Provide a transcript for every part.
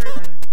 True.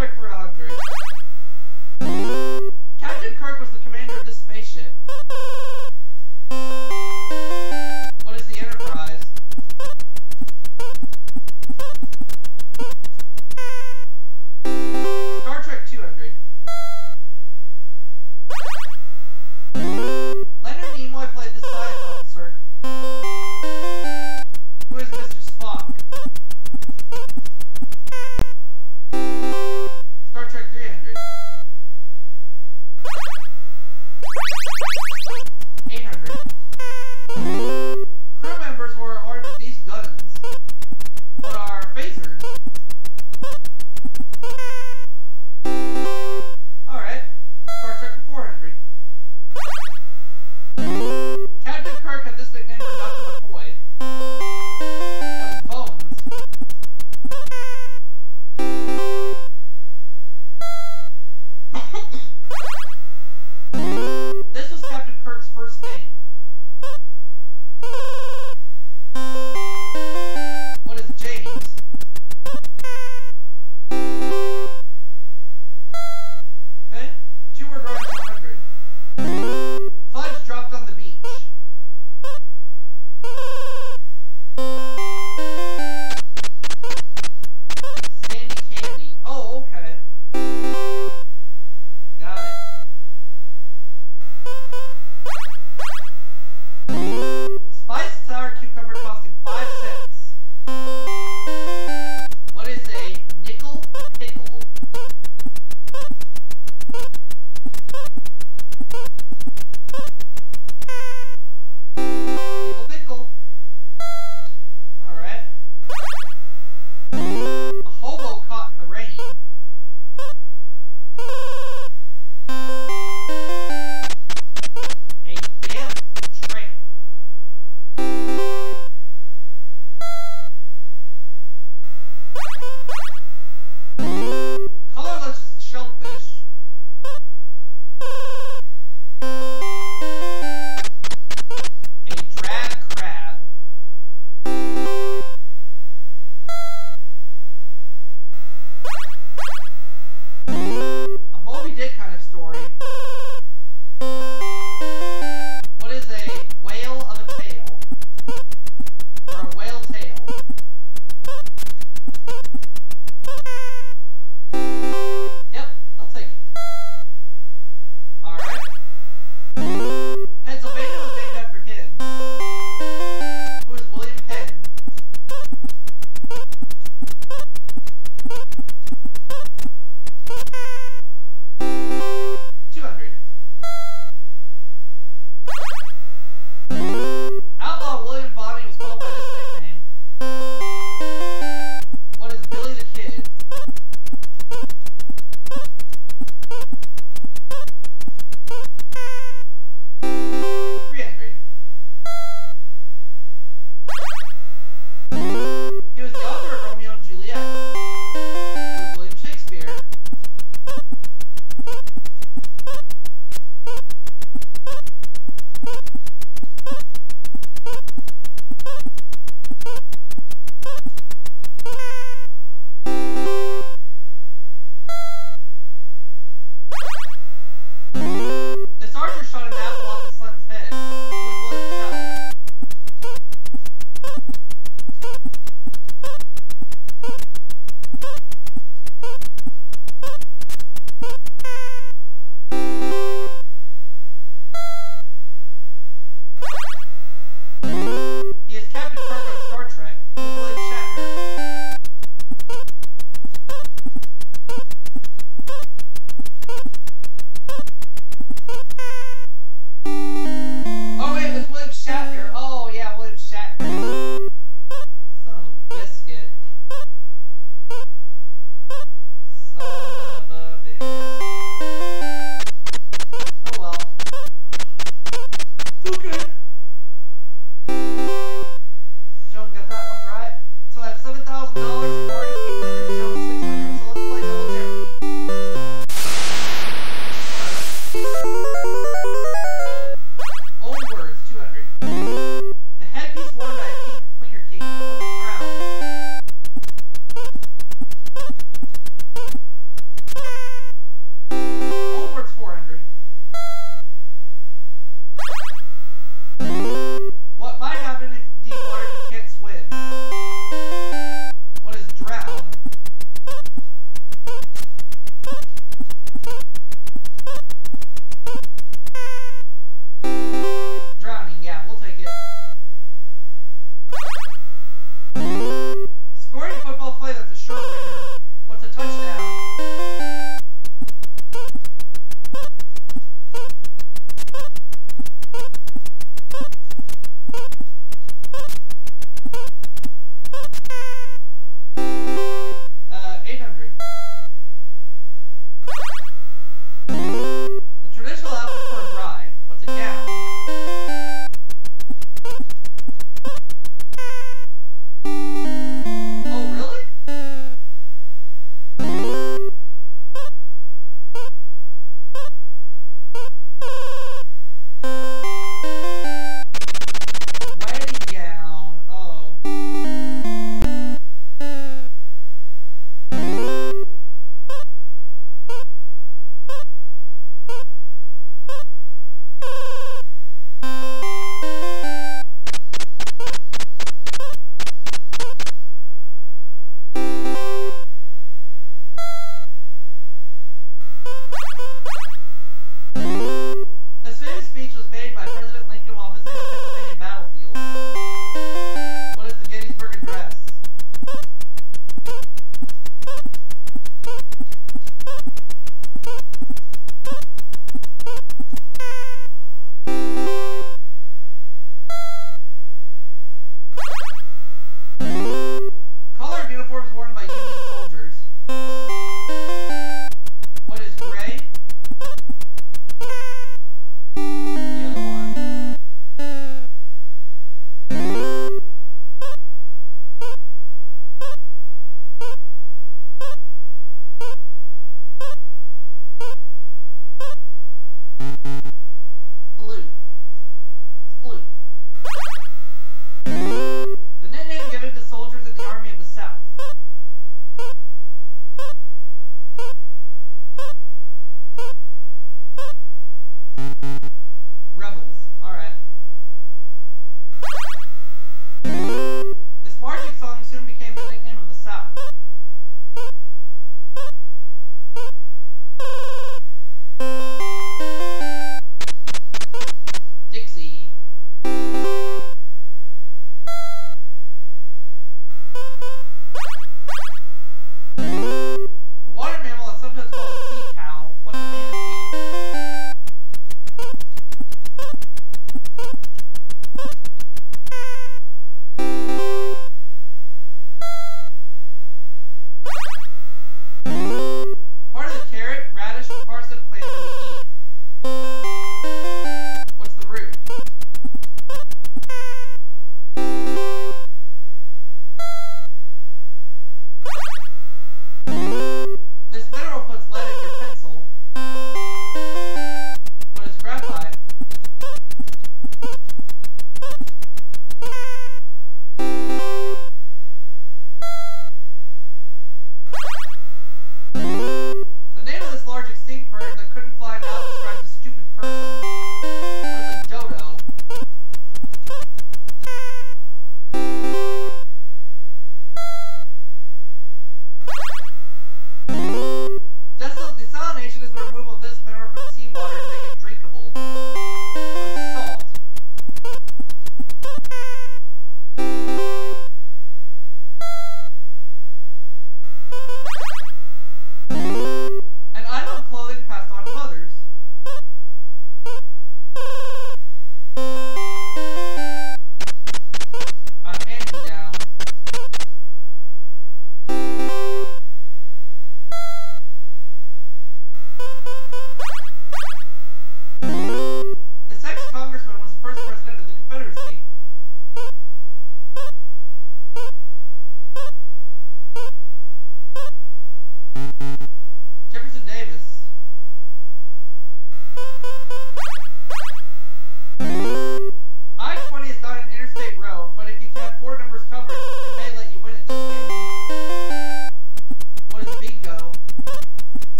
Trek for 100. Captain Kirk was the commander of this spaceship.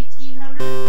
1800.